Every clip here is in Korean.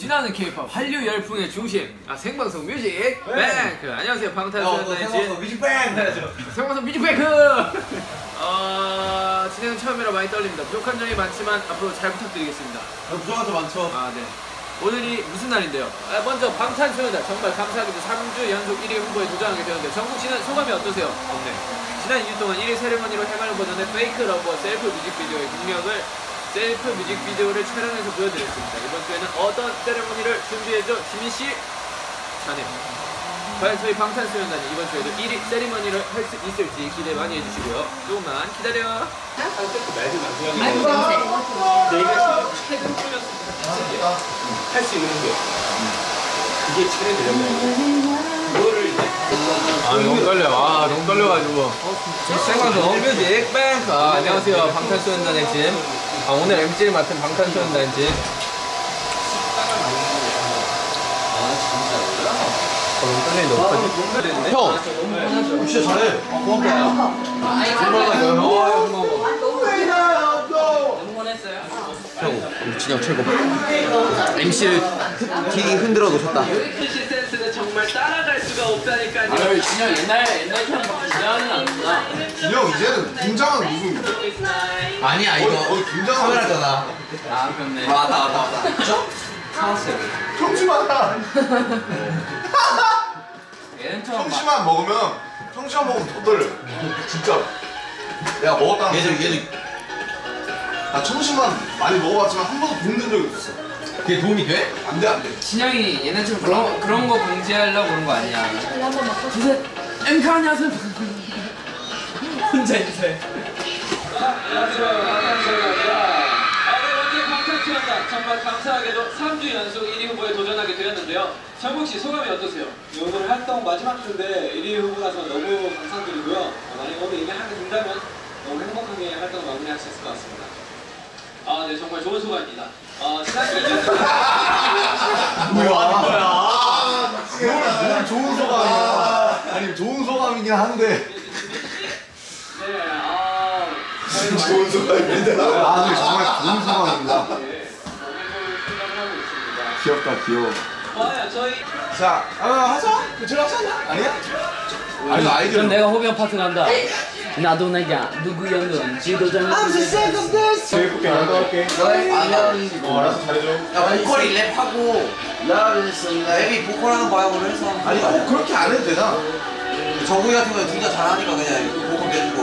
지나는 케이팝 한류 열풍의 중심. 아 생방송 뮤직. 뱅크 안녕하세요. 방탄소년단의 뮤직뱅! 생방송 뮤직뱅크! 어, 진행은 처음이라 많이 떨립니다. 부족한 점이 많지만 앞으로 잘 부탁드리겠습니다. 부족한 점 많죠? 아 네. 오늘이 무슨 날인데요? 아, 먼저 방탄소년단. 정말 감사하게도 3주 연속 1위 후보에 도전하게 되었는데 정국 씨는 소감이 어떠세요? 네. 지난 2주 동안 1위 세레머니로 해맑은 버전의 Fake Love 셀프 뮤직비디오의 능력을 셀프 뮤직비디오를 촬영해서 보여드렸습니다. 이번 주에는 어떤 세레머니를 준비했죠? 지민 씨? 자네. 과연 저희 방탄소년단이 이번 주에도 1위 세리머니를 할 수 있을지 기대 많이 해주시고요. 조금만 기다려. 내가 최근 뿌렸을 할수 있는 게 그게 최근 되려면 그거를 이제 아 너무 떨려. 아 너무 떨려가지고. 생방송 뮤직 뱅크. 아, 안녕하세요 방탄소년단의 진. 아, 오늘 MC를 맡은 방탄소년단 진. 아, 너무 떨리네 너무 형. 진짜 잘해. 아, 고맙다. 형, 진영 최고. MC를 되게 흔들어 놓으셨다. 시 센스는 정말 따라갈 수가 없다니까요. 아유 진영 옛날 막 지나가진 않는 다 진영 이제는 긴장은 무슨 아니야, 이거. 어, 어, 긴장하고 카메라잖아. 아 그렇네 아, 맞다, 맞다, 맞다. 사왔어요 청심하다. 얘는처럼 막 청심만 먹으면 청심만 먹으면 더 떨려. 진짜. 내가 먹었다는 얘도, 얘도 나 청심만 많이 먹어봤지만 한 번도 돈든 적이 없어. 그게 도움이 돼? 안 돼, 안 돼. 진영이 얘네처럼 그런 그런 거 공지하려고 그런 거 아니야. 진짜 엠카 그 안녕하세요. 혼자 인사해. 아, 정말 감사하게도 3주 연속 1위 후보에 도전하게 되었는데요. 정국 씨 소감이 어떠세요? 오늘 활동 마지막 주인데 1위 후보라서 너무 감사드리고요. 만약에 오늘 이미 하게 된다면 너무 행복하게 활동 마무리할 수 있을 것 같습니다. 아, 네 정말 좋은 소감입니다. 어, 지난 2주 동안 뭐야? 거야? 뭘, 뭘 좋은 소감이야. 아니, 좋은 소감이긴 한데. 네, 아, 저희가 좋은 소감입니다. 아, 네, 정말 좋은 소감입니다. 네. 귀엽다, 귀여워. 자, 아, 하자. 그치로 하자. 아니야? 아니, 아이디어. 그럼 내가 호비형 파트 간다 나도 내가 누구였는 지도자는 제일 볼게, 나도 할게. 아면, 어, 알았어, 잘해줘. 야, 보컬이 랩하고, 랩이 보컬하는 방향으로 해서. 아니, 꼭 그렇게 안 해도 되잖아. 정국이 같은 경우는 둘다 잘하니까 그냥 보컬 내주고.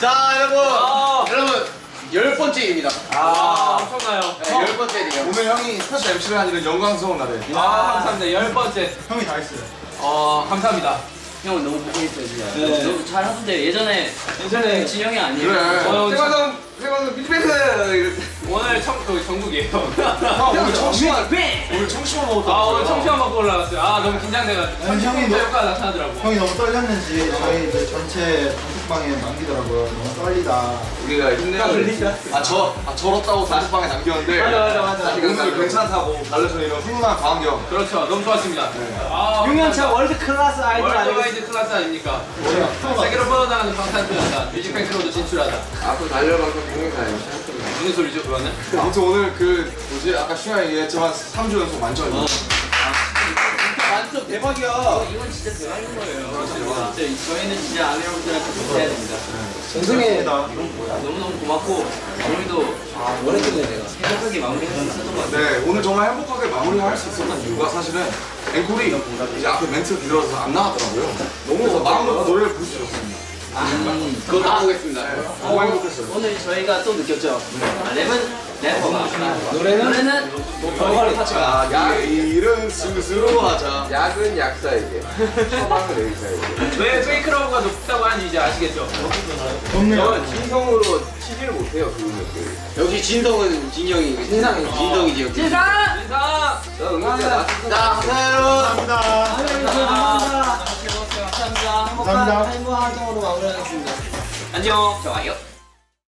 자, 여러분. 여러분, 열 번째입니다. 아 엄청나요. 네, 열 번째네요. 오늘 형이 special MC를 하는 영광스러운 날에. 아 감사합니다. 열 번째. 형이 다 했어요. 어 감사합니다. 형은 너무 있어요 진짜 너무 잘하던데 예전에 예전에 진영이 아니에요 그래. 어, 생방송, 생방송 뮤직뱅크. 오늘 청 그, 정국이에요. 형, 오늘 청심환, 뱅! 오늘 청심환 먹었다. 아 오늘 청심환 먹고 올라갔어요. 아 너무 긴장돼가지고. 아니, 형이 너- 효과가 나타나더라고. 형이 너무 떨렸는지 저희 이제 전체 단톡방에 남기더라고요. 너무 떨리다. 우리가 힘내야 아, 저, 아, 저렇다고 단톡방에 남겼는데. 맞아 맞아 맞아. 오늘 괜찮다고 달래서 이런 훈훈한 광경. 그렇죠. 너무 좋았습니다. 아, 6년차 world class 아이돌 world 아니겠어요? wide class 아닙니까? 세계로 뻗어나가는 방탄소년단 뮤직뱅크로도 진출하다. 앞으로 달려방송 공연사예요. 무슨 소리죠 그거는? 아무튼 오늘 그, 뭐지, 아까 시간에 얘기했지만 3주 연속 만점입니다. 완전 대박이야. 이건 진짜 대박인 거예요. 진짜 저희는 진짜 아미러분들한테 감사해야 됩니다. 전승에 너무너무 고맙고 오늘도 아 오래됐네 내가. 행복하게 마무리할 수 있었던 것 같아요. 네, 오늘 정말 행복하게 마무리할 수 있었던 이유가 사실은 앵콜이 이제 앞에 멘트가 들어서 안 나왔더라고요. 너무 마음으로 노래를 부를 수 있었습니다. 그거 다 보겠습니다. 오늘 저희가 또 느꼈죠. 아, 랩은 래퍼가 노래는 노래는 보컬이 타치가 일은 스스로 하자. 약은 약사에게, 처방은 의사에게. 왜 페이크라고가 높다고 하는지 이제 아시겠죠? 저는 진성으로 치지를 못해요, 그 음악들. 역시 진성은 진영이 세상에 진성이지 역시. 인사! 저 응원자 자. 감사합니다. 감사합니다. 감사합니다. 행복한 활동으로 마무리하겠습니다. 안녕. 좋아요.